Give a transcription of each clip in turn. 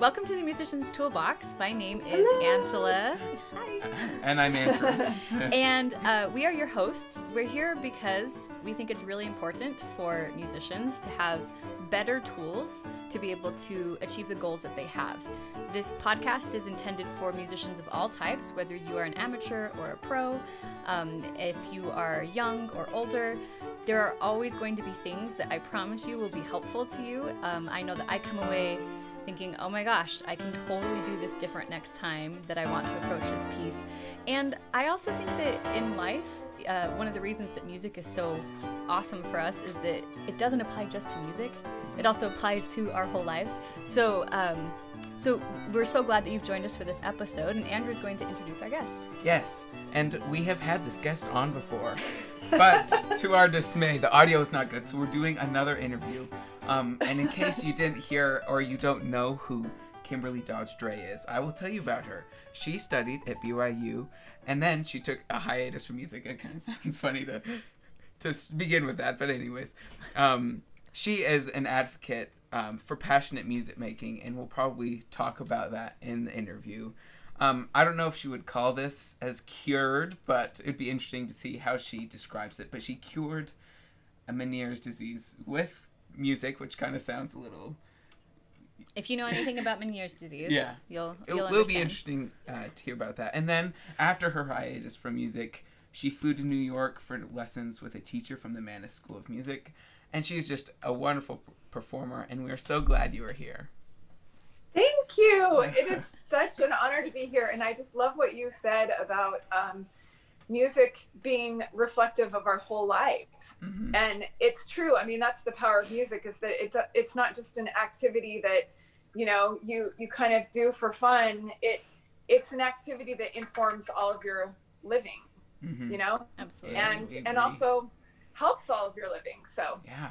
Welcome to the Musician's Toolbox. My name is Hello. Angela. Hi. And I'm Andrew. and uh, we are your hosts. We're here because we think it's really important for musicians to have better tools to be able to achieve the goals that they have. This podcast is intended for musicians of all types, whether you are an amateur or a pro, um, if you are young or older. There are always going to be things that I promise you will be helpful to you. Um, I know that I come away thinking, oh my gosh, I can totally do this different next time that I want to approach this piece. And I also think that in life, uh, one of the reasons that music is so awesome for us is that it doesn't apply just to music. It also applies to our whole lives. So, um, so we're so glad that you've joined us for this episode, and Andrew's going to introduce our guest. Yes, and we have had this guest on before, but to our dismay, the audio is not good, so we're doing another interview um, and in case you didn't hear or you don't know who Kimberlee Dodge Dray is, I will tell you about her. She studied at BYU, and then she took a hiatus from music. It kind of sounds funny to to begin with that, but anyways, um, she is an advocate um, for passionate music making, and we'll probably talk about that in the interview. Um, I don't know if she would call this as cured, but it'd be interesting to see how she describes it. But she cured a Meniere's disease with music, which kind of sounds a little. If you know anything about Meniere's disease, yeah, you'll you'll it will be interesting uh, to hear about that. And then after her hiatus from music, she flew to New York for lessons with a teacher from the Mannes School of Music, and she's just a wonderful performer. And we are so glad you are here. Thank you. It is such an honor to be here, and I just love what you said about. Um, music being reflective of our whole lives. Mm-hmm. and it's true. I mean that's the power of music is that it's a, it's not just an activity that you know you you kind of do for fun. It it's an activity that informs all of your living mm-hmm. you know? Absolutely. And and also helps all of your living so. Yeah.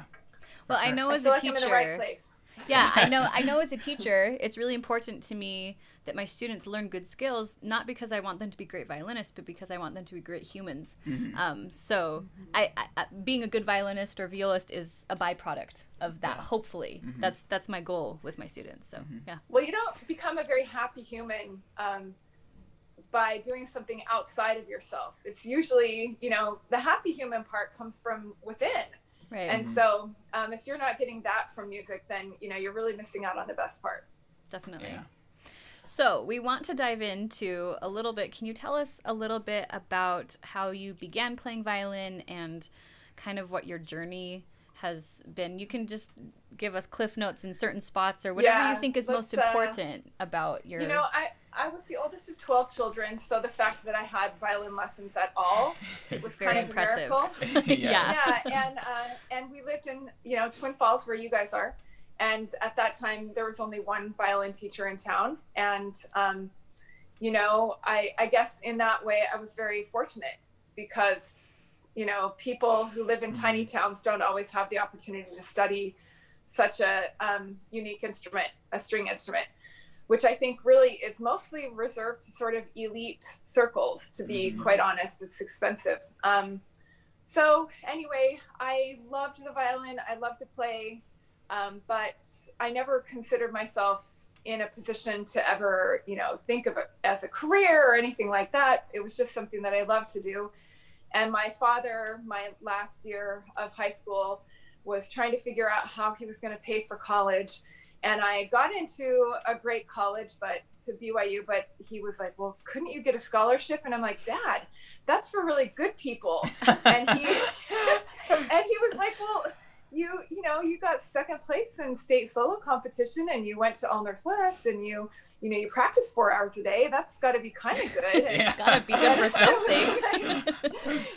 Well sure. i know as I a teacher right yeah i know i know as a teacher it's really important to me that my students learn good skills, not because I want them to be great violinists, but because I want them to be great humans. Mm-hmm. Um, so, mm-hmm. I, I, being a good violinist or violist is a byproduct of that. Yeah. Hopefully, mm-hmm. that's that's my goal with my students. So, mm-hmm. yeah. Well, you don't become a very happy human. Um, by doing something outside of yourself. It's usually, you know, the happy human part comes from within. Right. And so, um, if you're not getting that from music, then you know you're really missing out on the best part. Definitely. Yeah. So, we want to dive into a little bit. Can you tell us a little bit about how you began playing violin and kind of what your journey has been? You can just give us cliff notes in certain spots or whatever yeah, you think is most uh, important about your. You know, I I was the oldest of twelve children, so the fact that I had violin lessons at all was kind of impressive. a miracle. yeah. yeah, and uh, and we lived in you know Twin Falls, where you guys are and at that time there was only one violin teacher in town and um, you know I, I guess in that way i was very fortunate because you know people who live in tiny mm-hmm. towns don't always have the opportunity to study such a um, unique instrument a string instrument which i think really is mostly reserved to sort of elite circles to be mm-hmm. quite honest it's expensive um, so anyway i loved the violin i loved to play um, but I never considered myself in a position to ever, you know, think of it as a career or anything like that. It was just something that I loved to do. And my father, my last year of high school, was trying to figure out how he was going to pay for college. And I got into a great college, but to BYU, but he was like, Well, couldn't you get a scholarship? And I'm like, Dad, that's for really good people. and he and he was like, Well, you you know you got second place in state solo competition and you went to all northwest and you you know you practice four hours a day that's got to be kind of good yeah. gotta be good for something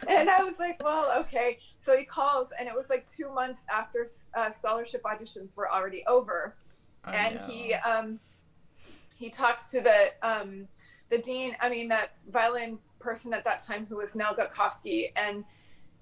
and i was like well okay so he calls and it was like two months after uh, scholarship auditions were already over oh, and no. he um he talks to the um the dean i mean that violin person at that time who was Nell Gotkovsky and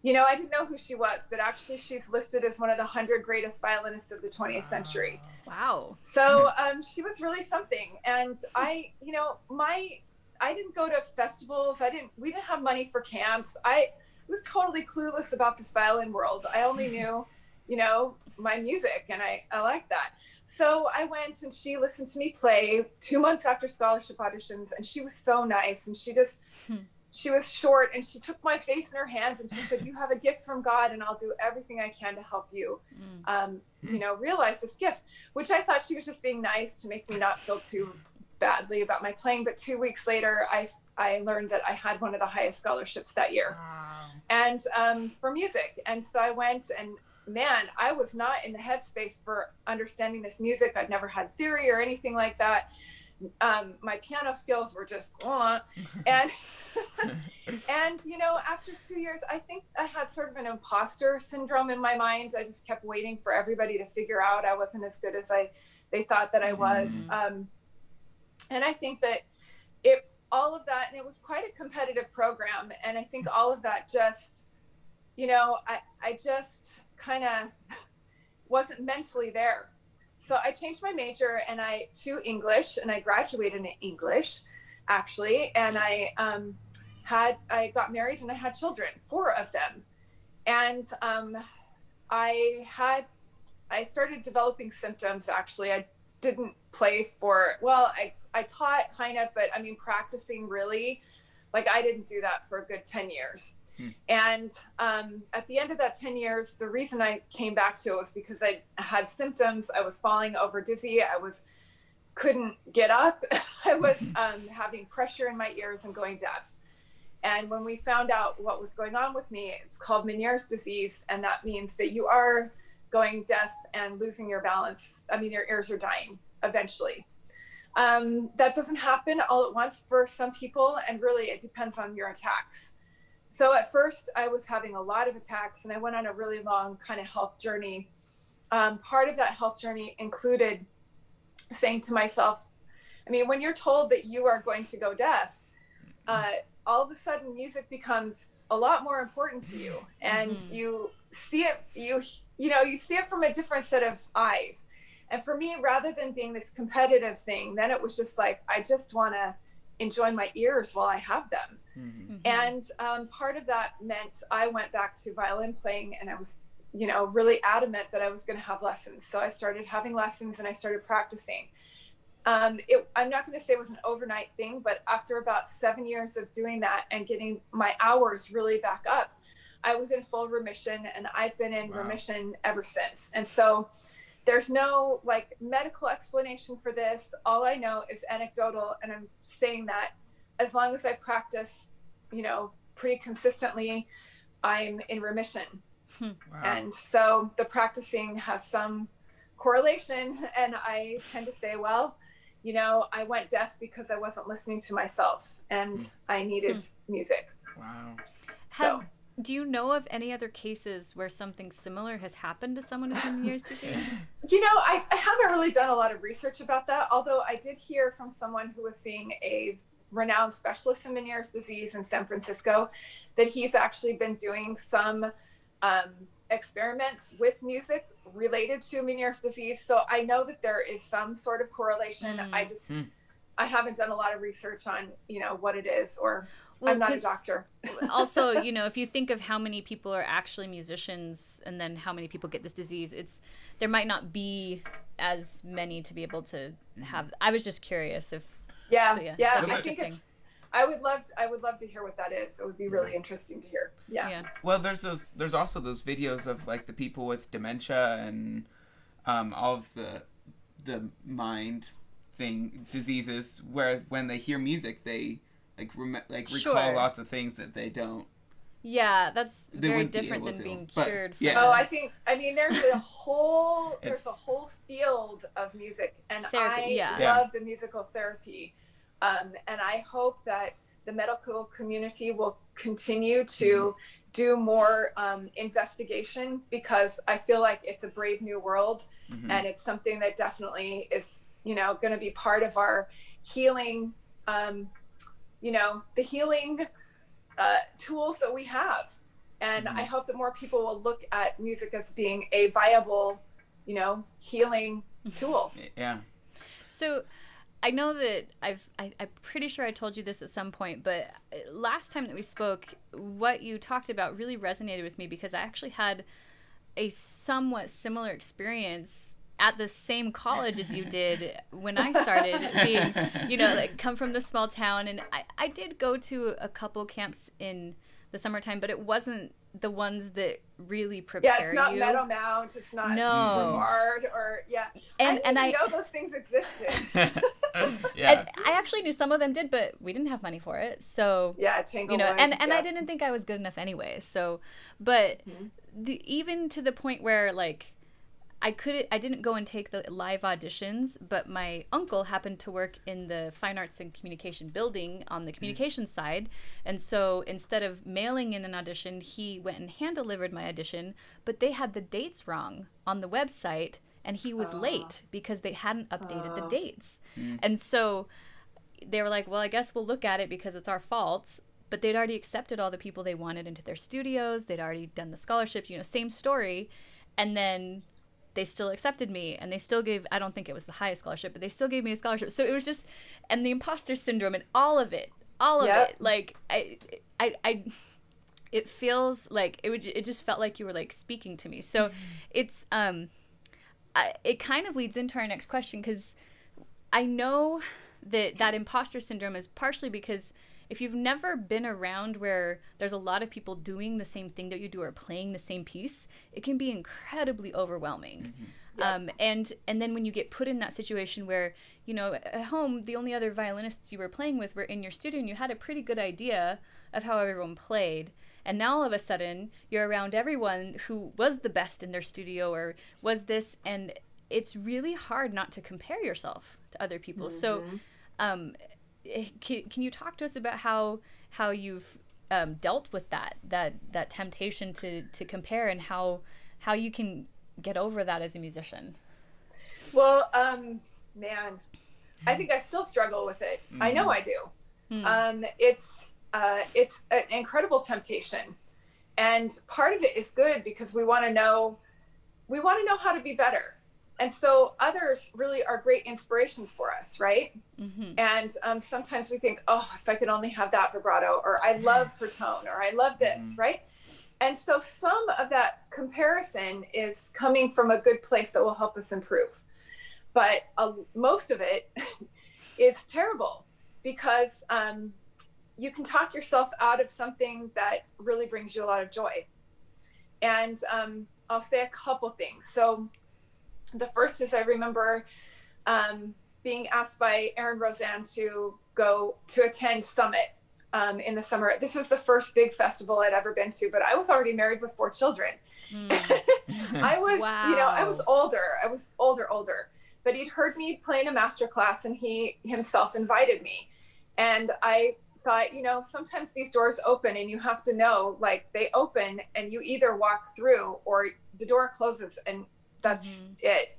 you know, I didn't know who she was, but actually she's listed as one of the 100 greatest violinists of the 20th century. Wow. So um, she was really something. And I, you know, my, I didn't go to festivals. I didn't, we didn't have money for camps. I was totally clueless about this violin world. I only knew, you know, my music and I, I like that. So I went and she listened to me play two months after scholarship auditions, and she was so nice. And she just, hmm. she was short, and she took my face in her hands and she said, "You have a gift from God, and I'll do everything I can to help you, mm. um, you know, realize this gift." Which I thought she was just being nice to make me not feel too badly about my playing. But two weeks later, I I learned that I had one of the highest scholarships that year, wow. and um, for music. And so I went and man, I was not in the headspace for understanding this music. I'd never had theory or anything like that. Um, my piano skills were just uh, and and you know after two years i think i had sort of an imposter syndrome in my mind i just kept waiting for everybody to figure out i wasn't as good as i they thought that i was mm. um, and i think that it all of that and it was quite a competitive program and i think all of that just you know i i just kind of wasn't mentally there. So I changed my major and I to English and I graduated in English actually and I um, had I got married and I had children, four of them. And um, I had I started developing symptoms actually. I didn't play for well, I I taught kind of, but I mean practicing really like I didn't do that for a good 10 years. Hmm. And um, at the end of that 10 years, the reason I came back to it was because I had symptoms. I was falling over dizzy. I was couldn't get up. I was um, having pressure in my ears and going deaf. And when we found out what was going on with me, it's called Meniere's disease. And that means that you are going deaf and losing your balance. I mean, your ears are dying eventually. Um, that doesn't happen all at once for some people. And really, it depends on your attacks. So at first, I was having a lot of attacks, and I went on a really long kind of health journey. Um, part of that health journey included saying to myself, I mean, when you're told that you are going to go deaf, uh, all of a sudden music becomes a lot more important to you, and mm-hmm. you see it, you you know, you see it from a different set of eyes. And for me, rather than being this competitive thing, then it was just like I just want to enjoy my ears while I have them. Mm-hmm. And um, part of that meant I went back to violin playing and I was, you know, really adamant that I was going to have lessons. So I started having lessons and I started practicing. Um, it, I'm not going to say it was an overnight thing, but after about seven years of doing that and getting my hours really back up, I was in full remission and I've been in wow. remission ever since. And so there's no like medical explanation for this. All I know is anecdotal, and I'm saying that as long as I practice, you know, pretty consistently, I'm in remission. Hmm. Wow. And so the practicing has some correlation, and I tend to say, well, you know, I went deaf because I wasn't listening to myself, and hmm. I needed hmm. music. Wow. So do you know of any other cases where something similar has happened to someone with Meniere's disease? You know, I, I haven't really done a lot of research about that, although I did hear from someone who was seeing a renowned specialist in Meniere's disease in San Francisco that he's actually been doing some um, experiments with music related to Meniere's disease. So I know that there is some sort of correlation. Mm. I just, mm. I haven't done a lot of research on, you know, what it is or well, I'm not a doctor. also, you know, if you think of how many people are actually musicians and then how many people get this disease, it's there might not be as many to be able to have. I was just curious if. Yeah, yeah, yeah I think it's, I would love I would love to hear what that is. It would be really interesting to hear. Yeah. yeah. Well, there's those there's also those videos of like the people with dementia and um, all of the the mind thing diseases where when they hear music they like rem- like recall sure. lots of things that they don't. Yeah, that's very different be than to. being but, cured. Yeah. Oh, I think I mean there's a whole there's a whole field of music, and therapy, I yeah. love yeah. the musical therapy, um, and I hope that the medical community will continue to. Mm-hmm. Do more um, investigation because I feel like it's a brave new world, mm-hmm. and it's something that definitely is, you know, going to be part of our healing um, you know the healing uh, tools that we have and mm-hmm. i hope that more people will look at music as being a viable you know healing tool yeah so I know that I've I, am pretty sure I told you this at some point, but uh, last time that we spoke, what you talked about really resonated with me because I actually had a somewhat similar experience at the same college as you did when I started being, you know, like come from the small town. And I, I did go to a couple camps in the summertime, but it wasn't the ones that really prepare you. Yeah, it's not you. Meadowmount. It's not no. Brevard or yeah. And I and I know those things existed. yeah. And I actually knew some of them did, but we didn't have money for it. So yeah, Tangle you know, and and yeah. I didn't think I was good enough anyway. So, but mm-hmm. the, even to the point where like I couldn't I didn't go and take the live auditions, but my uncle happened to work in the fine arts and communication building on the communication mm. side. And so instead of mailing in an audition, he went and hand delivered my audition, but they had the dates wrong on the website and he was uh, late because they hadn't updated uh, the dates. Mm. And so they were like, "Well, I guess we'll look at it because it's our fault." But they'd already accepted all the people they wanted into their studios. They'd already done the scholarships, you know, same story. And then they still accepted me and they still gave i don't think it was the highest scholarship but they still gave me a scholarship so it was just and the imposter syndrome and all of it all of yep. it like i i i it feels like it would it just felt like you were like speaking to me so mm-hmm. it's um I, it kind of leads into our next question because i know that that imposter syndrome is partially because if you've never been around where there's a lot of people doing the same thing that you do or playing the same piece, it can be incredibly overwhelming. Mm-hmm. Yep. Um, and and then when you get put in that situation where you know at home the only other violinists you were playing with were in your studio and you had a pretty good idea of how everyone played and now all of a sudden you're around everyone who was the best in their studio or was this and it's really hard not to compare yourself to other people mm-hmm. so um, can, can you talk to us about how how you've um, dealt with that that that temptation to to compare and how how you can get over that as a musician well um man i think i still struggle with it mm-hmm. i know mm-hmm. i do mm. um it's uh it's an incredible temptation and part of it is good because we want to know we want to know how to be better and so others really are great inspirations for us right? Mm-hmm. and um, sometimes we think oh if i could only have that vibrato or i love her tone or i love this mm-hmm. right? And so some of that comparison is coming from a good place that will help us improve. But uh, most of it is terrible because um, you can talk yourself out of something that really brings you a lot of joy. And um, i'll say a couple things. So the first is I remember um, being asked by Aaron Rosand to go to attend Summit um, in the summer. This was the first big festival I'd ever been to, but I was already married with four children. Mm. I was, wow. you know, I was older. I was older, older. But he'd heard me playing a master class and he himself invited me. And I thought, you know, sometimes these doors open and you have to know like they open and you either walk through or the door closes and that's mm-hmm. it.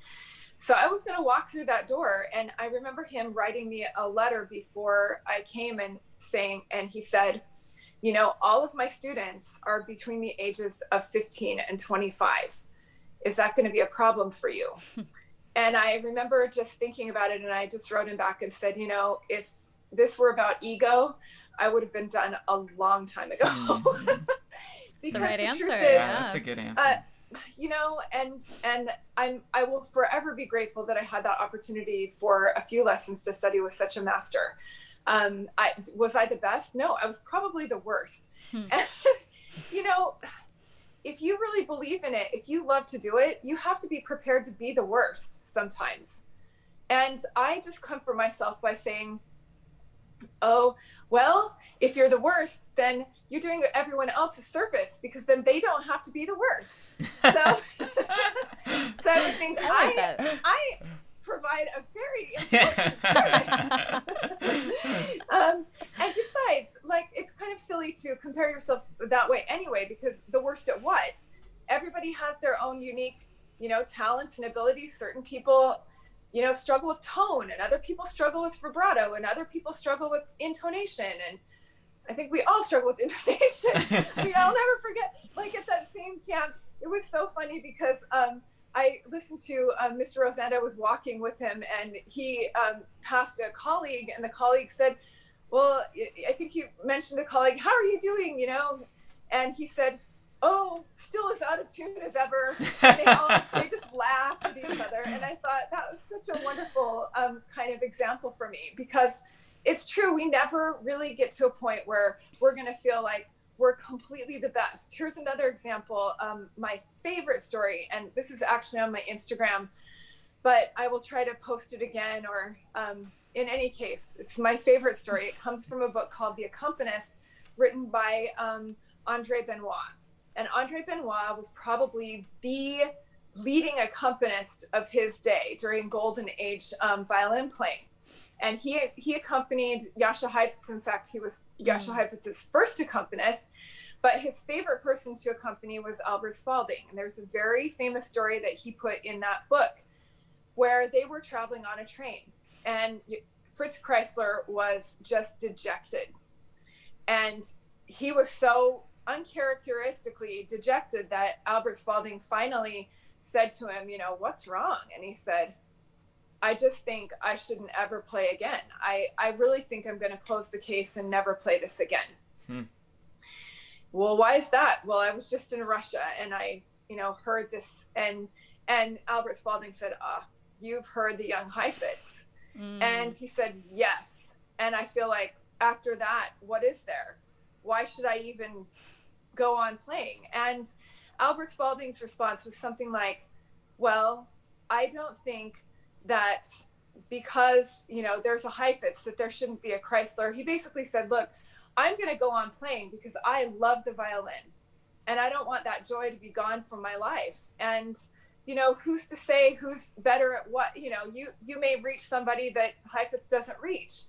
So I was going to walk through that door, and I remember him writing me a letter before I came and saying, and he said, you know, all of my students are between the ages of 15 and 25. Is that going to be a problem for you? and I remember just thinking about it, and I just wrote him back and said, you know, if this were about ego, I would have been done a long time ago. Mm-hmm. because the right the answer. Is, yeah, that's a good answer. Uh, you know and and i'm i will forever be grateful that i had that opportunity for a few lessons to study with such a master. Um i was i the best? No i was probably the worst. Hmm. and, you know if you really believe in it if you love to do it you have to be prepared to be the worst sometimes. And i just comfort myself by saying oh well if you're the worst, then you're doing everyone else's service because then they don't have to be the worst. So, so I think I, like I, I, provide a very important service. um, and besides, like it's kind of silly to compare yourself that way anyway, because the worst at what? Everybody has their own unique, you know, talents and abilities. Certain people you know struggle with tone and other people struggle with vibrato and other people struggle with intonation and I think we all struggle with intonation. Mean, I'll never forget, like at that same camp, it was so funny because um, I listened to um, Mr. Rosanda was walking with him, and he um, passed a colleague, and the colleague said, "Well, I think you mentioned a colleague. How are you doing? You know?" And he said, oh, still as out of tune as ever. And they all they just laughed at each other, and I thought that was such a wonderful um, kind of example for me because it's true. We never really get to a point where we're going to feel like we're completely the best. Here's another example. Um, my favorite story, and this is actually on my Instagram, but I will try to post it again. Or um, in any case, it's my favorite story. It comes from a book called The Accompanist, written by um, Andre Benoist. And Andre Benoist was probably the leading accompanist of his day during golden age um, violin playing. And he he accompanied Jascha Heifetz. In fact, he was Jascha mm. Heifetz's first accompanist. But his favorite person to accompany was Albert Spalding. And there's a very famous story that he put in that book where they were traveling on a train. And Fritz Kreisler was just dejected. And he was so uncharacteristically dejected that Albert Spalding finally said to him, You know, what's wrong? And he said, I just think I shouldn't ever play again. I, I really think I'm going to close the case and never play this again. Hmm. Well, why is that? Well, I was just in Russia and I, you know, heard this and and Albert Spalding said, "Ah, you've heard the young Heifetz." Mm. And he said, "Yes." And I feel like after that, what is there? Why should I even go on playing? And Albert Spalding's response was something like, "Well, I don't think that because you know there's a Heifetz that there shouldn't be a Kreisler. He basically said, "Look, I'm going to go on playing because I love the violin, and I don't want that joy to be gone from my life." And you know, who's to say who's better at what? You know, you you may reach somebody that Heifetz doesn't reach.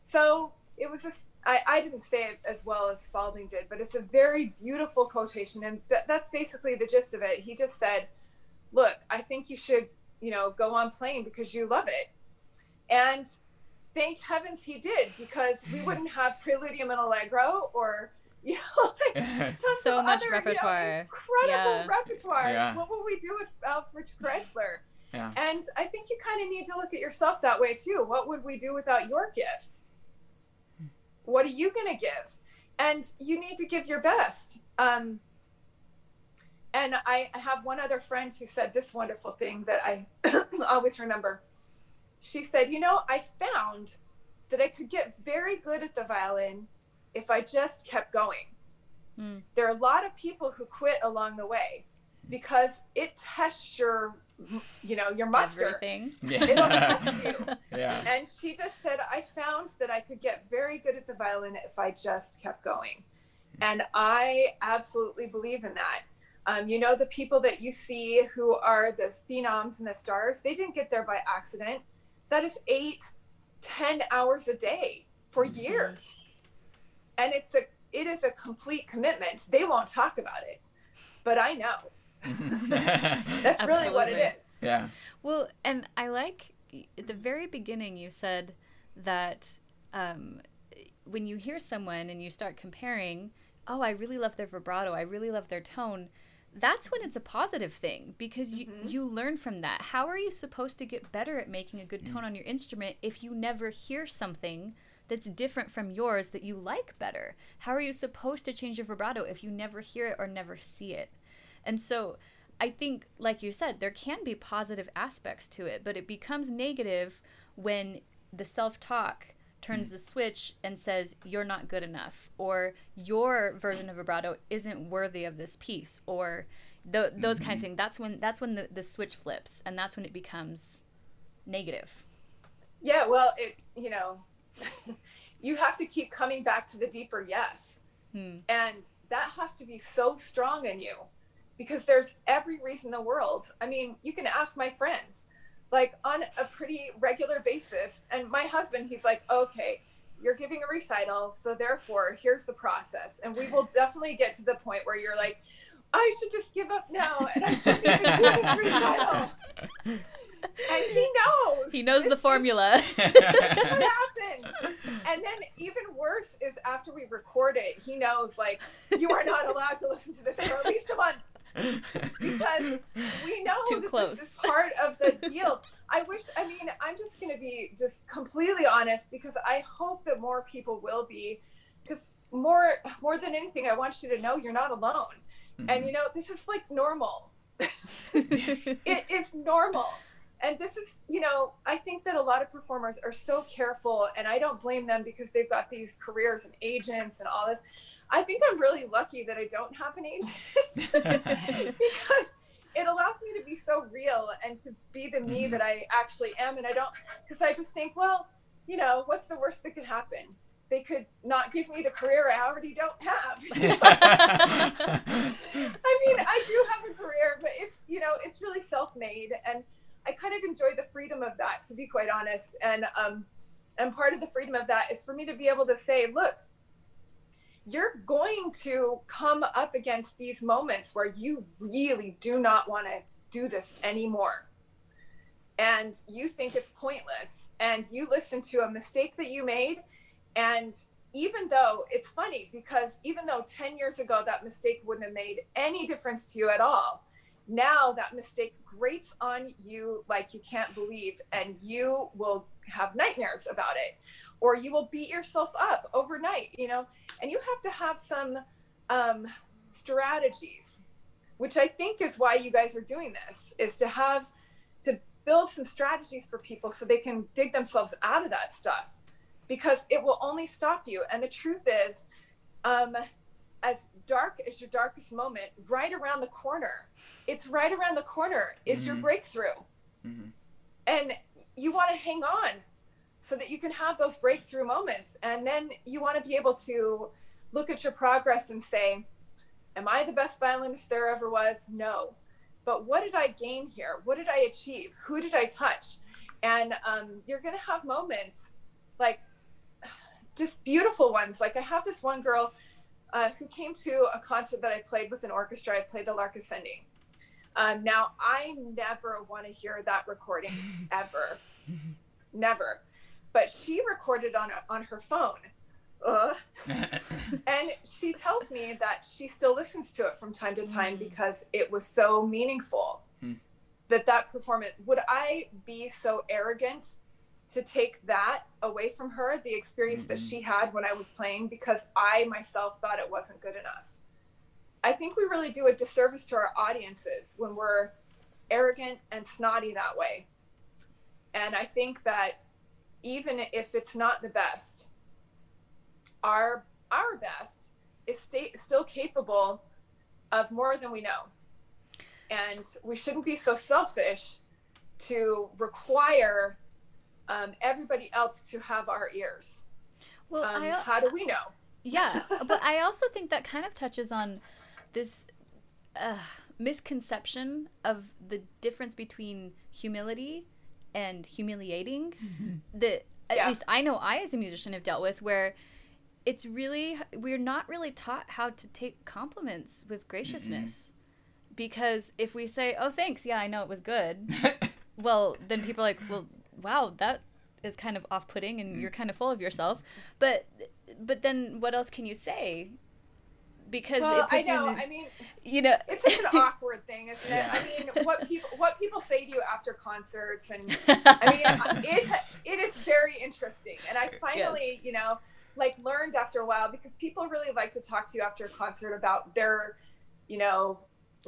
So it was a I, I didn't say it as well as Spalding did, but it's a very beautiful quotation, and th- that's basically the gist of it. He just said, "Look, I think you should you know, go on playing because you love it. And thank heavens he did because we wouldn't have Preludium and Allegro or you know like so much other, repertoire, you know, incredible yeah. repertoire. Yeah. What would we do with Alfred Kreisler? Yeah. And I think you kind of need to look at yourself that way too. What would we do without your gift? What are you going to give? And you need to give your best. Um, and I have one other friend who said this wonderful thing that I always remember. She said, You know, I found that I could get very good at the violin if I just kept going. Mm. There are a lot of people who quit along the way because it tests your you know your muster Everything. Yeah. it'll test you yeah. and she just said i found that i could get very good at the violin if i just kept going and i absolutely believe in that um, you know, the people that you see who are the phenoms and the stars, they didn't get there by accident. That is eight, ten hours a day for mm-hmm. years. And it's a it is a complete commitment. They won't talk about it. But I know. That's really what it is. Yeah. Well, and I like at the very beginning you said that um, when you hear someone and you start comparing, oh, I really love their vibrato, I really love their tone that's when it's a positive thing because you, mm-hmm. you learn from that. How are you supposed to get better at making a good tone mm. on your instrument if you never hear something that's different from yours that you like better? How are you supposed to change your vibrato if you never hear it or never see it? And so I think, like you said, there can be positive aspects to it, but it becomes negative when the self talk turns the switch and says you're not good enough or your version of vibrato isn't worthy of this piece or the, those mm-hmm. kinds of mm-hmm. things that's when that's when the, the switch flips and that's when it becomes negative yeah well it you know you have to keep coming back to the deeper yes hmm. and that has to be so strong in you because there's every reason in the world i mean you can ask my friends like on a pretty regular basis. And my husband, he's like, okay, you're giving a recital, so therefore here's the process. And we will definitely get to the point where you're like, I should just give up now and I shouldn't even do this recital. And he knows. He knows the formula. what happened. And then even worse is after we record it, he knows like you are not allowed to listen to this for at least a month because we know too that close. this is part of the deal. I wish, I mean, I'm just going to be just completely honest because I hope that more people will be because more more than anything, I want you to know you're not alone. Mm-hmm. And you know, this is like normal. it's normal. And this is, you know, I think that a lot of performers are so careful, and I don't blame them because they've got these careers and agents and all this. I think I'm really lucky that I don't have an agent because it allows me to be so real and to be the me mm-hmm. that I actually am. And I don't, because I just think, well, you know, what's the worst that could happen? They could not give me the career I already don't have. I mean, I do have a career, but it's, you know, it's really self made. And I kind of enjoy the freedom of that, to be quite honest. And, um, and part of the freedom of that is for me to be able to say, look, you're going to come up against these moments where you really do not want to do this anymore. And you think it's pointless. And you listen to a mistake that you made. And even though it's funny, because even though 10 years ago that mistake wouldn't have made any difference to you at all, now that mistake grates on you like you can't believe, and you will have nightmares about it or you will beat yourself up overnight, you know, and you have to have some um, strategies, which I think is why you guys are doing this, is to have to build some strategies for people so they can dig themselves out of that stuff because it will only stop you. And the truth is, um, as dark as your darkest moment, right around the corner, it's right around the corner is mm-hmm. your breakthrough. Mm-hmm. And you want to hang on so that you can have those breakthrough moments. And then you want to be able to look at your progress and say, Am I the best violinist there ever was? No. But what did I gain here? What did I achieve? Who did I touch? And um, you're going to have moments like just beautiful ones. Like I have this one girl uh, who came to a concert that I played with an orchestra. I played the Lark Ascending. Um, now, I never want to hear that recording ever. never but she recorded on on her phone. Uh. and she tells me that she still listens to it from time to time mm. because it was so meaningful. Hmm. That that performance would I be so arrogant to take that away from her, the experience mm-hmm. that she had when I was playing because I myself thought it wasn't good enough. I think we really do a disservice to our audiences when we're arrogant and snotty that way. And I think that even if it's not the best, our our best is sta- still capable of more than we know. And we shouldn't be so selfish to require um, everybody else to have our ears. Well, um, I, how do we know? Yeah, but I also think that kind of touches on this uh, misconception of the difference between humility and humiliating mm-hmm. that at yeah. least I know I as a musician have dealt with where it's really we're not really taught how to take compliments with graciousness. Mm-hmm. Because if we say, "Oh, thanks. Yeah, I know it was good." well, then people are like, "Well, wow, that is kind of off-putting and mm-hmm. you're kind of full of yourself." But but then what else can you say? Because well, I know. I mean, you know, it's such an awkward thing, isn't it? Yeah. I mean, what people what people say to you after concerts, and I mean, it it is very interesting. And I finally, yes. you know, like learned after a while because people really like to talk to you after a concert about their, you know,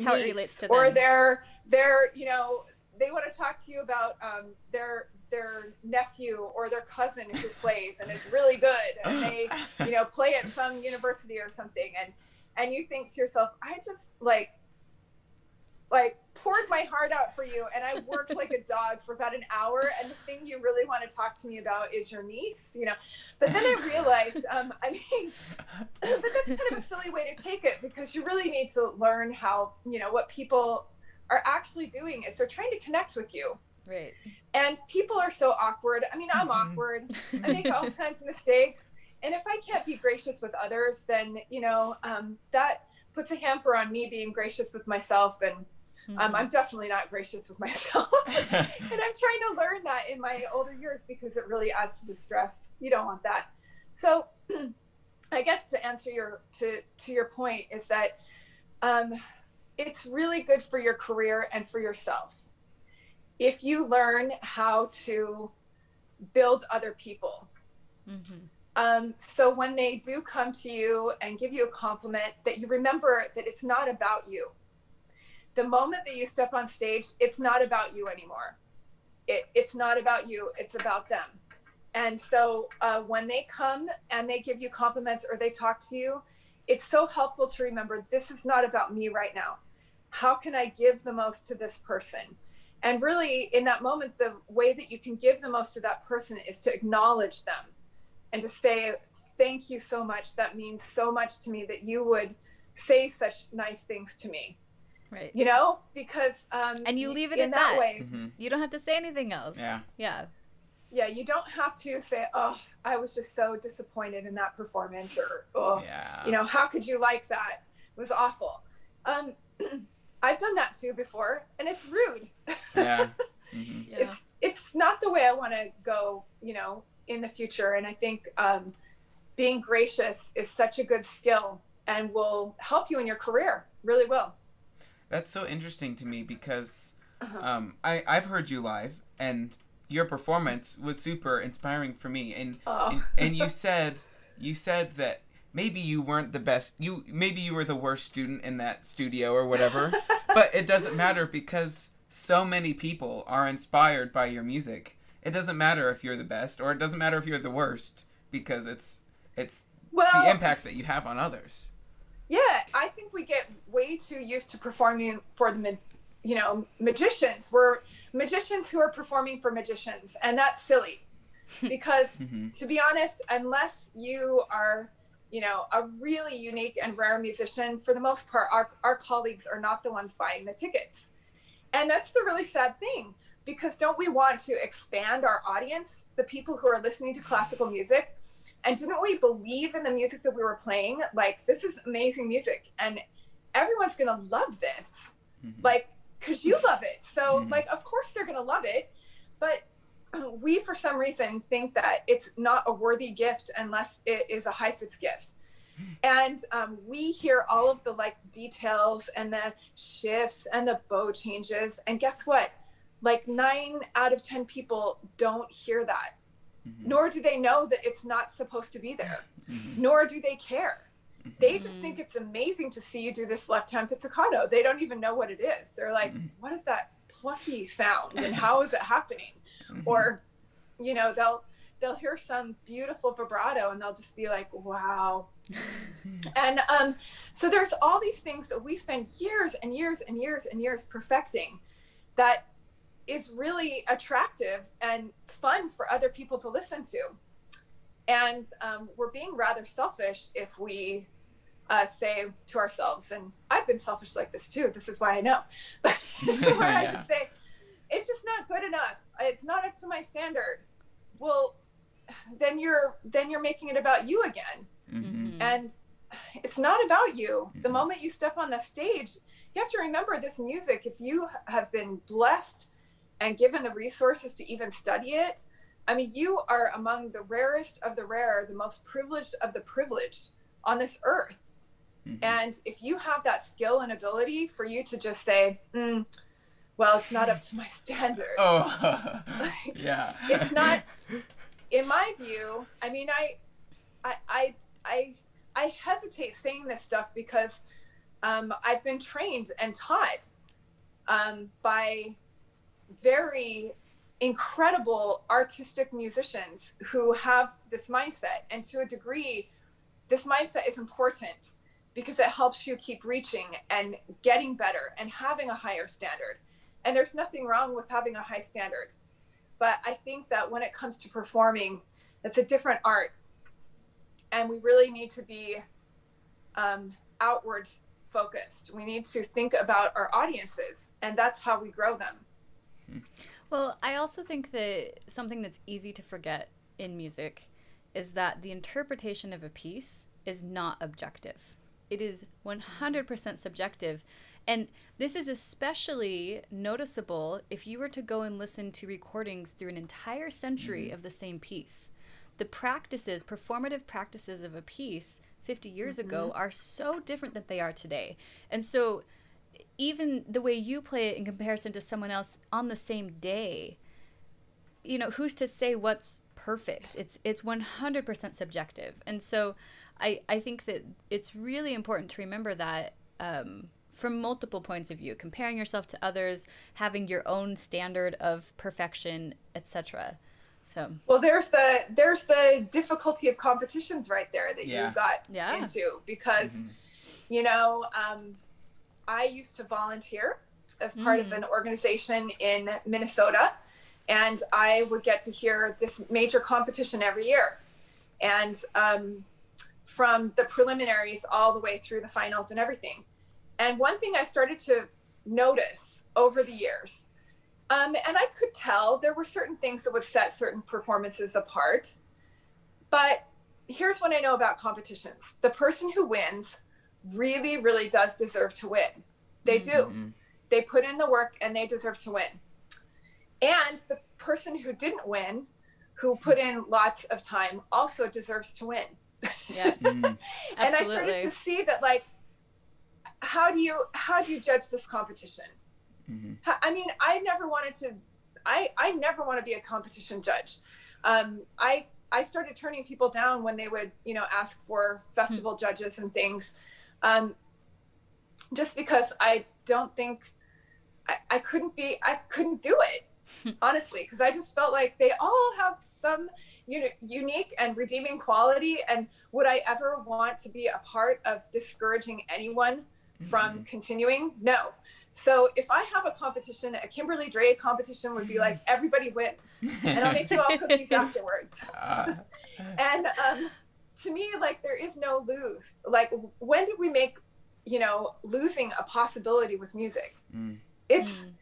how it relates to them, or their their you know they want to talk to you about um, their their nephew or their cousin who plays and is really good and they you know play at some university or something and and you think to yourself, I just like like poured my heart out for you and I worked like a dog for about an hour and the thing you really want to talk to me about is your niece, you know. But then I realized, um, I mean but that's kind of a silly way to take it because you really need to learn how, you know, what people are actually doing is they're trying to connect with you. Right. And people are so awkward. I mean, I'm mm-hmm. awkward. I make all kinds of mistakes and if I can't be gracious with others, then you know um, that puts a hamper on me being gracious with myself, and um, mm-hmm. I'm definitely not gracious with myself. and I'm trying to learn that in my older years because it really adds to the stress. You don't want that. So, I guess to answer your to to your point is that um, it's really good for your career and for yourself if you learn how to build other people. Mm-hmm Um, so when they do come to you and give you a compliment, that you remember that it's not about you. The moment that you step on stage, it's not about you anymore. It, it's not about you, it's about them. And so uh, when they come and they give you compliments or they talk to you, it's so helpful to remember this is not about me right now. How can I give the most to this person? And really, in that moment, the way that you can give the most to that person is to acknowledge them and to say, Thank you so much. That means so much to me that you would say such nice things to me. Right. You know, because. Um, and you leave it in that, that. way. Mm-hmm. You don't have to say anything else. Yeah. Yeah. Yeah, you don't have to say, "Oh, I was just so disappointed in that performance," or "Oh, yeah. you know, how could you like that? It was awful." Um, I've done that too before, and it's rude. Yeah. Mm-hmm. yeah. It's it's not the way I want to go, you know, in the future. And I think um, being gracious is such a good skill and will help you in your career. Really will. That's so interesting to me because uh-huh. um, I I've heard you live and your performance was super inspiring for me. And oh. and, and you said you said that maybe you weren't the best you maybe you were the worst student in that studio or whatever but it doesn't matter because so many people are inspired by your music it doesn't matter if you're the best or it doesn't matter if you're the worst because it's it's well, the impact that you have on others yeah i think we get way too used to performing for the you know magicians we're magicians who are performing for magicians and that's silly because mm-hmm. to be honest unless you are you know, a really unique and rare musician, for the most part, our, our colleagues are not the ones buying the tickets. And that's the really sad thing because don't we want to expand our audience, the people who are listening to classical music? And didn't we believe in the music that we were playing? Like, this is amazing music, and everyone's gonna love this. Mm-hmm. Like, because you love it. So, mm-hmm. like, of course they're gonna love it. But we for some reason think that it's not a worthy gift unless it is a Heifetz gift and um, we hear all of the like details and the shifts and the bow changes and guess what like nine out of ten people don't hear that mm-hmm. nor do they know that it's not supposed to be there mm-hmm. nor do they care mm-hmm. they just think it's amazing to see you do this left hand pizzicato they don't even know what it is they're like mm-hmm. what is that plucky sound and how is it happening mm-hmm. or you know they'll they'll hear some beautiful vibrato and they'll just be like wow and um, so there's all these things that we spend years and years and years and years perfecting that is really attractive and fun for other people to listen to and um, we're being rather selfish if we uh, say to ourselves and i've been selfish like this too this is why i know where yeah. i just say it's just not good enough it's not up to my standard well then you're then you're making it about you again mm-hmm. and it's not about you the mm-hmm. moment you step on the stage you have to remember this music if you have been blessed and given the resources to even study it i mean you are among the rarest of the rare the most privileged of the privileged on this earth mm-hmm. and if you have that skill and ability for you to just say mm, well, it's not up to my standard. Oh, yeah. it's not. In my view, I mean, I, I, I, I, I hesitate saying this stuff because um, I've been trained and taught um, by very incredible artistic musicians who have this mindset, and to a degree, this mindset is important because it helps you keep reaching and getting better and having a higher standard and there's nothing wrong with having a high standard. But I think that when it comes to performing, it's a different art. And we really need to be um, outward focused. We need to think about our audiences, and that's how we grow them. Well, I also think that something that's easy to forget in music is that the interpretation of a piece is not objective. It is 100% subjective and this is especially noticeable if you were to go and listen to recordings through an entire century mm-hmm. of the same piece. The practices, performative practices of a piece 50 years mm-hmm. ago are so different than they are today. And so even the way you play it in comparison to someone else on the same day, you know, who's to say what's perfect? It's it's 100% subjective. And so I I think that it's really important to remember that um, from multiple points of view, comparing yourself to others, having your own standard of perfection, etc. So well, there's the there's the difficulty of competitions right there that yeah. you got yeah. into because mm-hmm. you know um, I used to volunteer as part mm. of an organization in Minnesota, and I would get to hear this major competition every year, and um, from the preliminaries all the way through the finals and everything. And one thing I started to notice over the years um, and I could tell there were certain things that would set certain performances apart. But here's what I know about competitions the person who wins really, really does deserve to win. They do. Mm-hmm. They put in the work and they deserve to win. And the person who didn't win, who put in lots of time, also deserves to win. Yeah. Mm-hmm. and I started to see that like how do you how do you judge this competition? Mm-hmm. I mean, I never wanted to. I I never want to be a competition judge. Um, I I started turning people down when they would you know ask for festival mm-hmm. judges and things, um, just because I don't think I, I couldn't be I couldn't do it honestly because I just felt like they all have some you know unique and redeeming quality and would I ever want to be a part of discouraging anyone from mm-hmm. continuing no so if I have a competition, a Kimberlee Dray competition would be like everybody wins, and I'll make you all cookies afterwards. Uh. and um, to me, like there is no lose. Like when did we make, you know, losing a possibility with music? Mm. It's mm.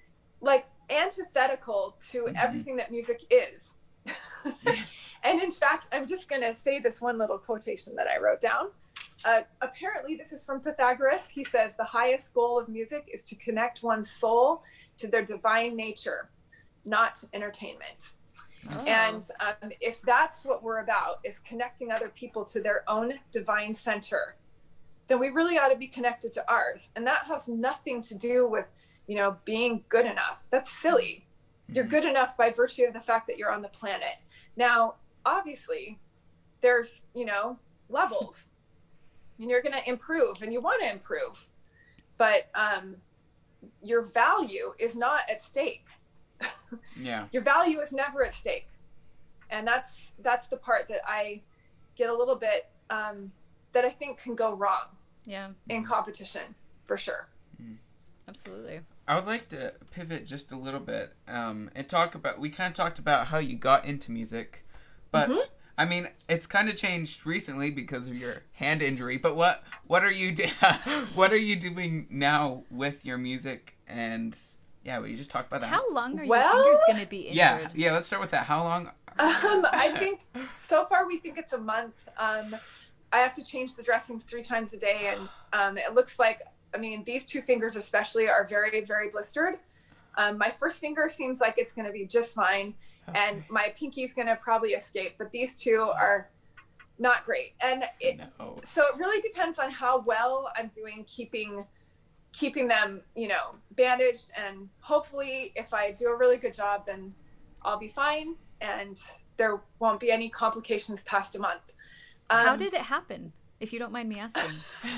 like antithetical to mm-hmm. everything that music is. and in fact, I'm just gonna say this one little quotation that I wrote down. Uh, apparently, this is from Pythagoras. He says the highest goal of music is to connect one's soul to their divine nature, not entertainment. Oh. And um, if that's what we're about, is connecting other people to their own divine center, then we really ought to be connected to ours. And that has nothing to do with, you know, being good enough. That's silly. Mm-hmm. You're good enough by virtue of the fact that you're on the planet. Now, obviously, there's, you know, levels and you're going to improve and you want to improve but um, your value is not at stake yeah your value is never at stake and that's that's the part that i get a little bit um, that i think can go wrong yeah in competition for sure mm. absolutely i would like to pivot just a little bit um, and talk about we kind of talked about how you got into music but mm-hmm. I mean, it's kind of changed recently because of your hand injury. But what what are you do- what are you doing now with your music? And yeah, will you just talk about that? How long are well, your fingers going to be injured? Yeah, yeah. Let's start with that. How long? Um, I think so far we think it's a month. Um, I have to change the dressings three times a day, and um, it looks like I mean these two fingers especially are very very blistered. Um, my first finger seems like it's going to be just fine Okay. And my pinky's going to probably escape, but these two are not great. And it, no. so it really depends on how well I'm doing keeping keeping them, you know, bandaged and hopefully if I do a really good job then I'll be fine and there won't be any complications past a month. Um, how did it happen? If you don't mind me asking,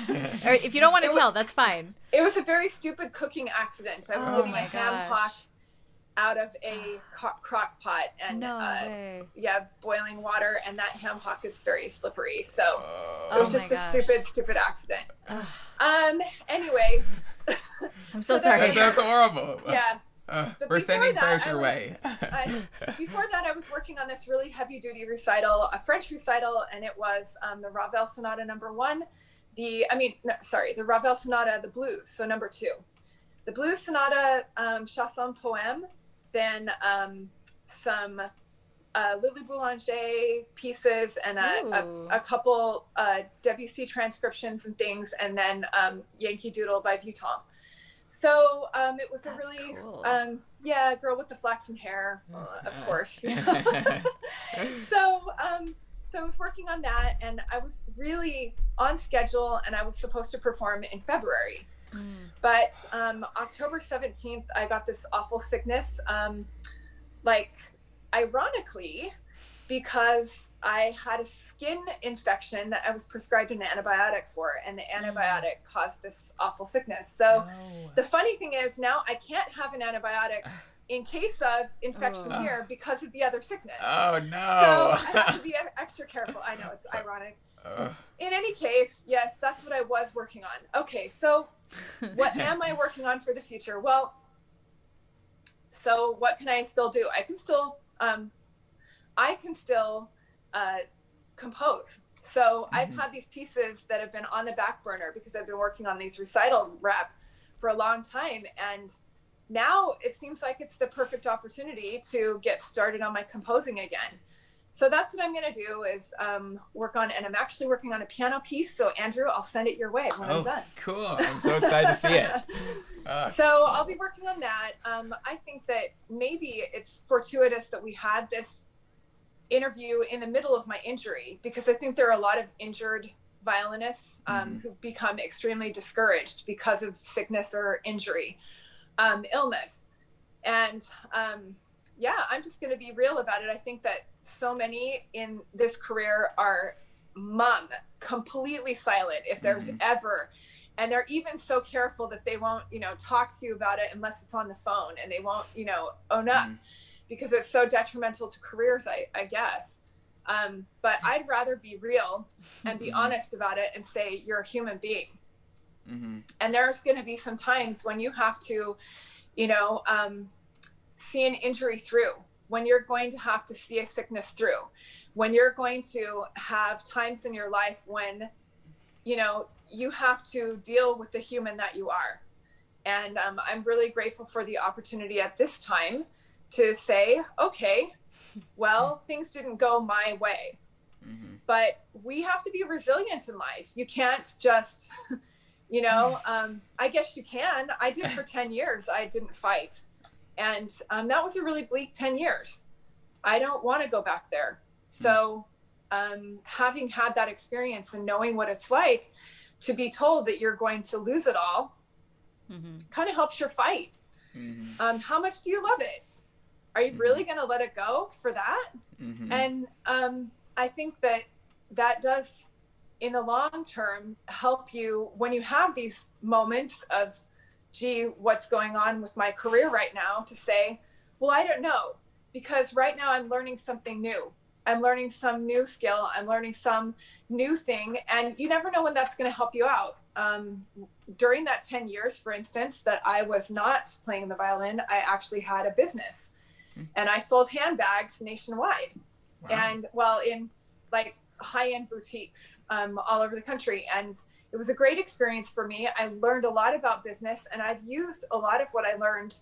or if you don't want to tell, was, that's fine. It was a very stupid cooking accident. I was oh a ham hock out of a crock pot and no uh, yeah, boiling water, and that ham hock is very slippery. So it was oh just a stupid, stupid accident. um. Anyway, I'm so, so sorry. That's, horrible. Yeah. Uh, we're sending prayers your way. before that, I was working on this really heavy duty recital, a French recital, and it was um, the Ravel Sonata number one. The, I mean, no, sorry, the Ravel Sonata, the blues, so number two. The blues sonata, um, Chausson poème, then um, some uh, Lili Boulanger pieces and a, a, a couple uh, Debussy transcriptions and things, and then um, Yankee Doodle by Vieuxtemps. So um, it was That's a really, cool. um, yeah, girl with the flaxen hair, uh, of course. so, um, so I was working on that, and I was really on schedule, and I was supposed to perform in February. Mm. But um, October 17th, I got this awful sickness. Um, like ironically, because I had a skin infection that I was prescribed an antibiotic for, and the mm. antibiotic mm. caused this awful sickness. So oh. the funny thing is now I can't have an antibiotic in case of infection oh. here because of the other sickness. Oh no! So I have to be extra careful. I know it's ironic. In any case, yes, that's what I was working on. Okay, so what am I working on for the future? Well, so what can I still do? I can still, um, I can still uh, compose. So mm-hmm. I've had these pieces that have been on the back burner because I've been working on these recital rep for a long time, and now it seems like it's the perfect opportunity to get started on my composing again. So that's what I'm going to do is um, work on, and I'm actually working on a piano piece. So Andrew, I'll send it your way when oh, I'm done. Cool! I'm so excited to see it. Uh. So I'll be working on that. Um, I think that maybe it's fortuitous that we had this interview in the middle of my injury because I think there are a lot of injured violinists um, mm-hmm. who become extremely discouraged because of sickness or injury um, illness. And um, yeah, I'm just going to be real about it. I think that so many in this career are mum, completely silent if there's mm-hmm. ever. And they're even so careful that they won't, you know, talk to you about it unless it's on the phone and they won't, you know, own up mm-hmm. because it's so detrimental to careers, I, I guess. Um, but I'd rather be real and be mm-hmm. honest about it and say you're a human being Mm-hmm. And there's going to be some times when you have to, you know, um, see an injury through, when you're going to have to see a sickness through, when you're going to have times in your life when, you know, you have to deal with the human that you are. And um, I'm really grateful for the opportunity at this time to say, okay, well, things didn't go my way. Mm-hmm. But we have to be resilient in life. You can't just you know um, i guess you can i did for 10 years i didn't fight and um, that was a really bleak 10 years i don't want to go back there so um, having had that experience and knowing what it's like to be told that you're going to lose it all mm-hmm. kind of helps your fight mm-hmm. Um, how much do you love it are you mm-hmm. really going to let it go for that mm-hmm. and um, i think that that does in the long term help you when you have these moments of gee what's going on with my career right now to say well i don't know. Because right now i'm learning something new. I'm learning some new skill. I'm learning some new thing. And you never know when that's going to help you out. Um, during that 10 years for instance that i was not playing the violin i actually had a business. Hmm. and i sold handbags nationwide. Wow. and well in like high-end boutiques um, all over the country. And it was a great experience for me. I learned a lot about business and i've used a lot of what i learned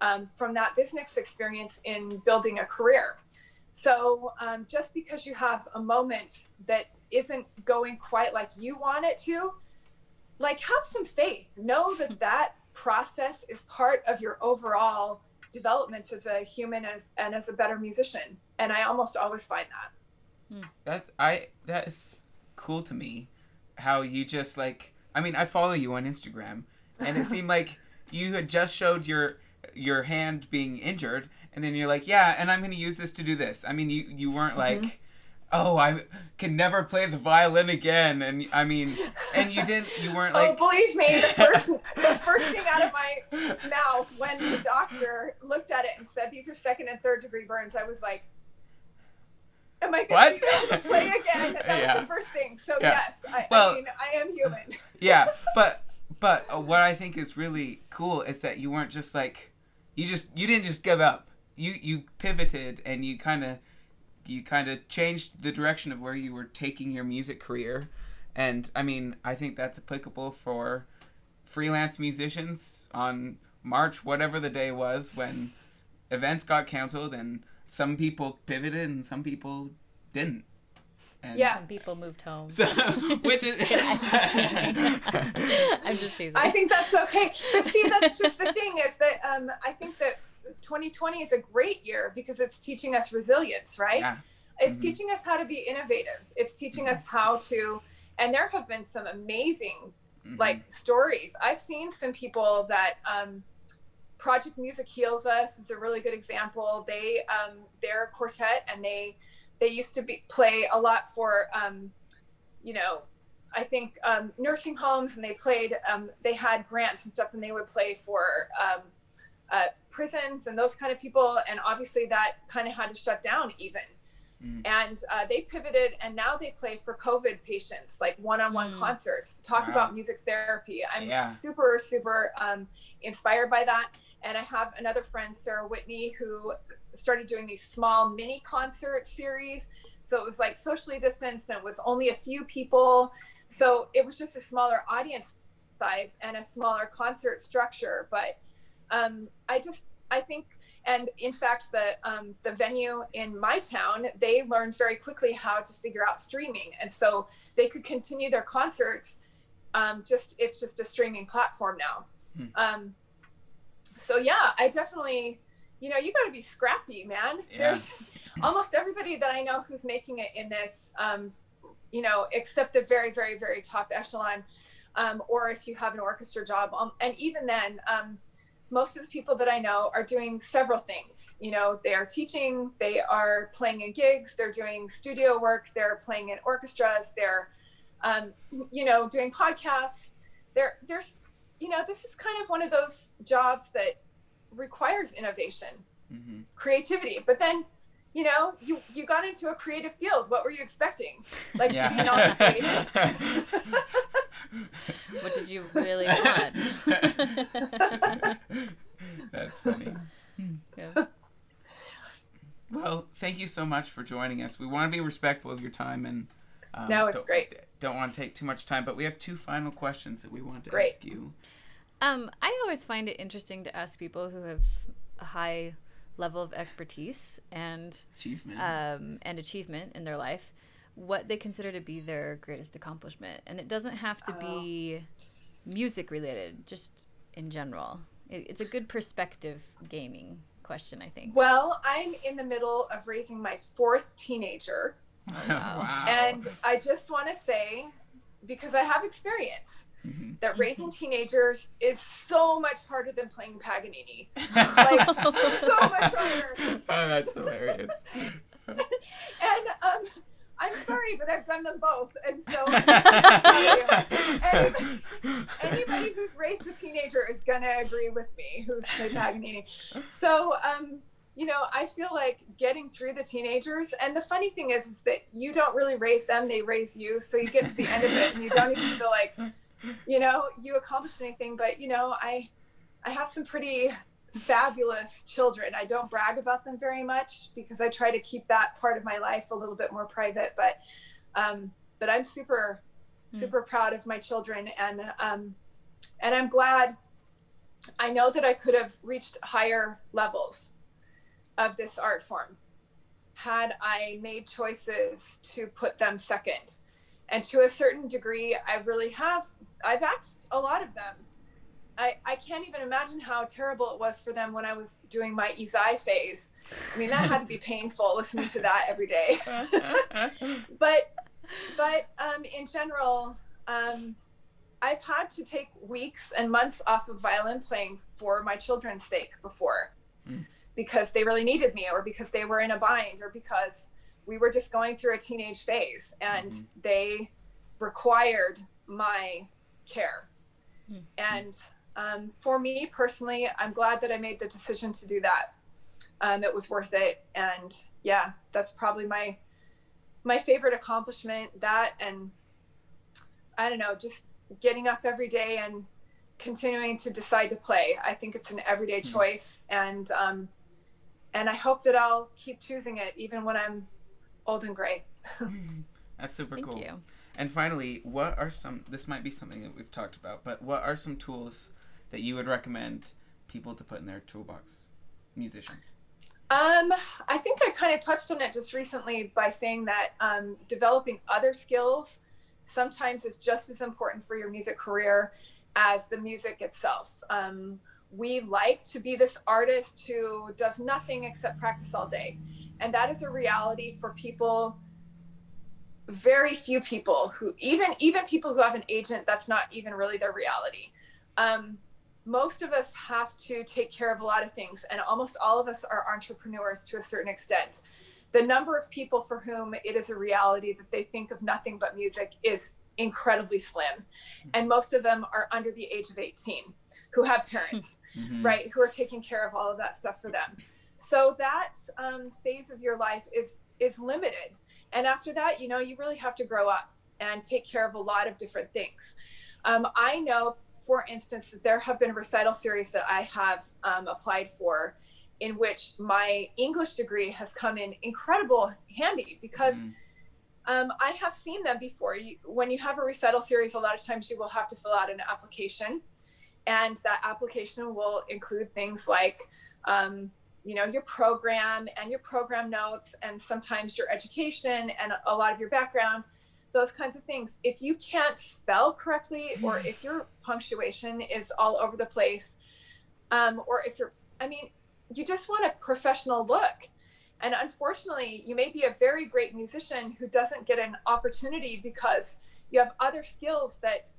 um, from that business experience in building a career. So um, just because you have a moment that isn't going quite like you want it to like have some faith. Know that that process is part of your overall development as a human as, and as a better musician and i almost always find that. That I that is cool to me. How you just like I mean I follow you on Instagram, and it seemed like you had just showed your your hand being injured, and then you're like, yeah, and I'm gonna use this to do this. I mean you you weren't mm-hmm. like. Oh, I can never play the violin again, and I mean, and you didn't, you weren't like. Oh, believe me, the first, the first thing out of my mouth when the doctor looked at it and said these are second and third degree burns, I was like, am I going to be able to play again? That yeah. was the first thing. So yeah. yes, I, well, I mean, I am human. yeah, but but uh, what I think is really cool is that you weren't just like you just you didn't just give up. You you pivoted and you kind of you kind of changed the direction of where you were taking your music career. And I mean, I think that's applicable for freelance musicians on March, whatever the day was when events got canceled and some people pivoted and some people didn't. And yeah. Some people moved home. So, which is. I'm just teasing. I think that's okay. But see, that's just the thing is that um, I think that 2020 is a great year because it's teaching us resilience, right? Yeah. It's mm-hmm. teaching us how to be innovative. It's teaching mm-hmm. us how to, and there have been some amazing mm-hmm. like stories. I've seen some people that um, Project Music Heals Us is a really good example. They um, they're a quartet and they they used to be play a lot for um, you know I think um, nursing homes and they played um, they had grants and stuff and they would play for um, uh, prisons and those kind of people and obviously that kind of had to shut down even mm. and uh, they pivoted and now they play for covid patients like one-on-one mm. concerts talk wow. about music therapy i'm yeah. super super um, inspired by that and I have another friend, Sarah Whitney, who started doing these small mini concert series. So it was like socially distanced and it was only a few people. So it was just a smaller audience size and a smaller concert structure. But um, I just, I think, and in fact, the um, the venue in my town, they learned very quickly how to figure out streaming, and so they could continue their concerts. Um, just it's just a streaming platform now. Hmm. Um, so yeah, I definitely, you know, you got to be scrappy, man. Yeah. There's almost everybody that I know who's making it in this, um, you know, except the very, very, very top echelon, um, or if you have an orchestra job. Um, and even then, um, most of the people that I know are doing several things. You know, they are teaching, they are playing in gigs, they're doing studio work, they're playing in orchestras, they're, um, you know, doing podcasts. There, there's you know, this is kind of one of those jobs that requires innovation, mm-hmm. creativity. But then, you know, you you got into a creative field. What were you expecting? Like yeah. to be not creative. what did you really want? That's funny. Yeah. Well, thank you so much for joining us. We want to be respectful of your time and um, no, it's great. Don't want to take too much time, but we have two final questions that we want to great. ask you. Um, I always find it interesting to ask people who have a high level of expertise and achievement um, and achievement in their life what they consider to be their greatest accomplishment and it doesn't have to oh. be music related just in general it, it's a good perspective gaining question i think well i'm in the middle of raising my fourth teenager oh, wow. and i just want to say because i have experience Mm-hmm. That raising teenagers is so much harder than playing Paganini. like so much harder. Oh, that's hilarious. and um, I'm sorry, but I've done them both, and so anybody, anybody, who's raised a teenager is gonna agree with me. Who's played Paganini? So, um, you know, I feel like getting through the teenagers, and the funny thing is, is that you don't really raise them; they raise you. So you get to the end of it, and you don't even feel like you know, you accomplished anything, but you know, I I have some pretty fabulous children. I don't brag about them very much because I try to keep that part of my life a little bit more private, but um but I'm super hmm. super mm. proud of my children and um and I'm glad I know that I could have reached higher levels of this art form had I made choices to put them second. And to a certain degree, I really have I've asked a lot of them. I, I can't even imagine how terrible it was for them when I was doing my Ysaÿe phase. I mean, that had to be painful listening to that every day. but but um, in general, um, I've had to take weeks and months off of violin playing for my children's sake before mm. Because they really needed me or because they were in a bind or because we were just going through a teenage phase and mm-hmm. they required my care. Mm-hmm. And um, for me personally, I'm glad that I made the decision to do that. Um, it was worth it, and yeah, that's probably my my favorite accomplishment. That and I don't know, just getting up every day and continuing to decide to play. I think it's an everyday mm-hmm. choice, and um, and I hope that I'll keep choosing it even when I'm old and gray. That's super Thank cool. You. And finally, what are some? This might be something that we've talked about, but what are some tools that you would recommend people to put in their toolbox, musicians? Um, I think I kind of touched on it just recently by saying that um, developing other skills sometimes is just as important for your music career as the music itself. Um, we like to be this artist who does nothing except practice all day. And that is a reality for people very few people who even even people who have an agent that's not even really their reality um, most of us have to take care of a lot of things, and almost all of us are entrepreneurs to a certain extent. The number of people for whom it is a reality that they think of nothing but music is incredibly slim. And most of them are under the age of 18 who have parents, mm-hmm. right, who are taking care of all of that stuff for them. So that um, phase of your life is is limited. And after that, you know, you really have to grow up and take care of a lot of different things. Um, I know, for instance, that there have been recital series that I have um, applied for in which my English degree has come in incredible handy because mm-hmm. um, I have seen them before. You, when you have a recital series, a lot of times you will have to fill out an application, and that application will include things like, um, you know, your program and your program notes, and sometimes your education and a lot of your background, those kinds of things. If you can't spell correctly, or if your punctuation is all over the place, um, or if you're, I mean, you just want a professional look. And unfortunately, you may be a very great musician who doesn't get an opportunity because you have other skills that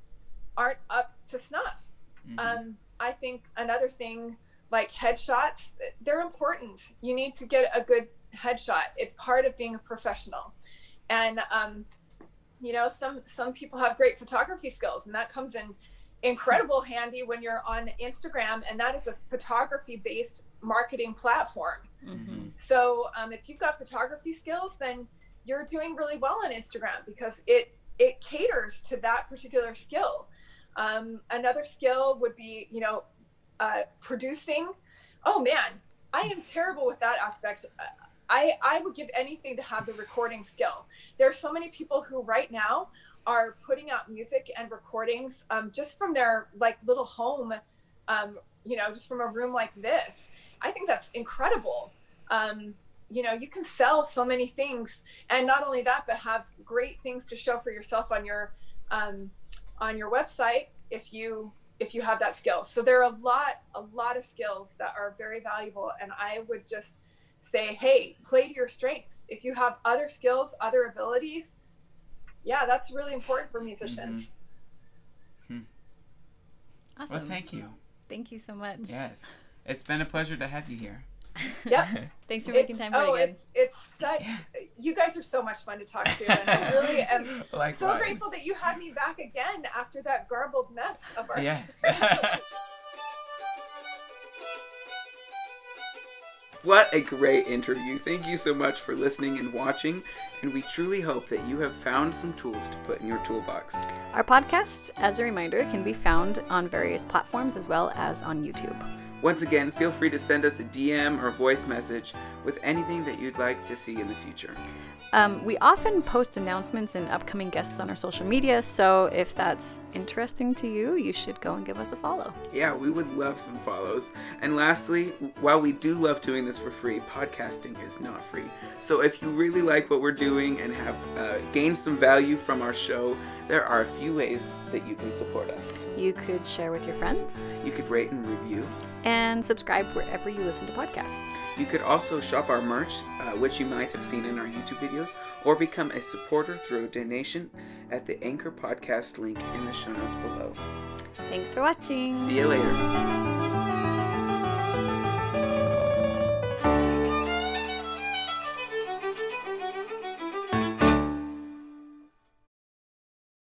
aren't up to snuff. Mm-hmm. Um, I think another thing like headshots, they're important. You need to get a good headshot. It's part of being a professional. And um, you know, some some people have great photography skills, and that comes in incredible handy when you're on Instagram, and that is a photography based marketing platform. Mm-hmm. So um, if you've got photography skills, then you're doing really well on Instagram because it it caters to that particular skill. Um, another skill would be, you know, uh, producing. Oh man, I am terrible with that aspect. I I would give anything to have the recording skill. There are so many people who right now are putting out music and recordings um, just from their like little home, um, you know, just from a room like this. I think that's incredible. Um, you know, you can sell so many things, and not only that, but have great things to show for yourself on your um, on your website if you if you have that skill. So there are a lot a lot of skills that are very valuable, and I would just say, hey, play to your strengths. If you have other skills, other abilities, yeah, that's really important for musicians. Mm-hmm. Hmm. Awesome. Well, thank you. Thank you so much. Yes. It's been a pleasure to have you here. Yep. Thanks for making time for oh, it again. It's, it's such, you guys are so much fun to talk to. And I really am Likewise. so grateful that you had me back again after that garbled mess of our. Yes. What a great interview. Thank you so much for listening and watching, and we truly hope that you have found some tools to put in your toolbox. Our podcast, as a reminder, can be found on various platforms as well as on YouTube. Once again, feel free to send us a DM or voice message with anything that you'd like to see in the future. Um, we often post announcements and upcoming guests on our social media, so if that's interesting to you, you should go and give us a follow. Yeah, we would love some follows. And lastly, while we do love doing this for free, podcasting is not free. So if you really like what we're doing and have uh, gained some value from our show, there are a few ways that you can support us. You could share with your friends, you could rate and review and subscribe wherever you listen to podcasts. You could also shop our merch, uh, which you might have seen in our YouTube videos, or become a supporter through a donation at the Anchor Podcast link in the show notes below. Thanks for watching. See you later.